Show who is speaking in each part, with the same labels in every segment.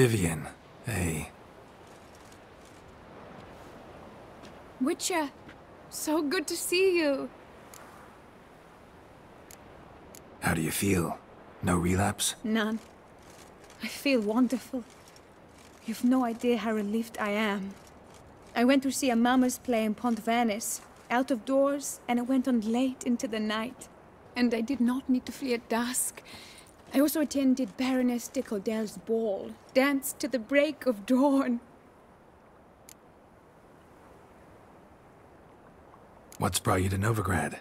Speaker 1: Vivienne, hey.
Speaker 2: Witcher, uh, so good to see you.
Speaker 1: How do you feel? No relapse?
Speaker 2: None. I feel wonderful. You've no idea how relieved I am. I went to see a mummers' play in Pont Vanis, out of doors, and it went on late into the night. And I did not need to flee at dusk. I also attended Baroness de Codel's ball, danced to the break of dawn.
Speaker 1: What's brought you to Novigrad?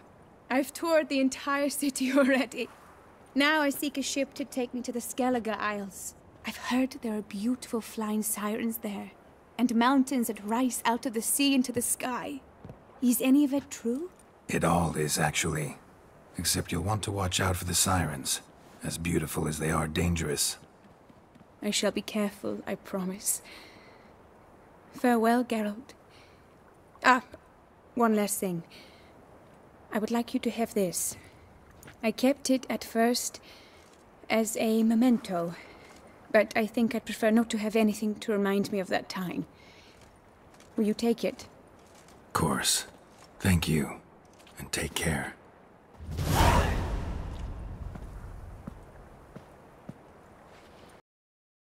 Speaker 2: I've toured the entire city already. Now I seek a ship to take me to the Skellige Isles. I've heard there are beautiful flying sirens there, and mountains that rise out of the sea into the sky. Is any of it true?
Speaker 1: It all is, actually. Except you'll want to watch out for the sirens. As beautiful as they are dangerous.
Speaker 2: I shall be careful, I promise. Farewell, Geralt. Ah, one last thing. I would like you to have this. I kept it at first as a memento, but I think I'd prefer not to have anything to remind me of that time. Will you take it?
Speaker 1: Of course. Thank you. And take care.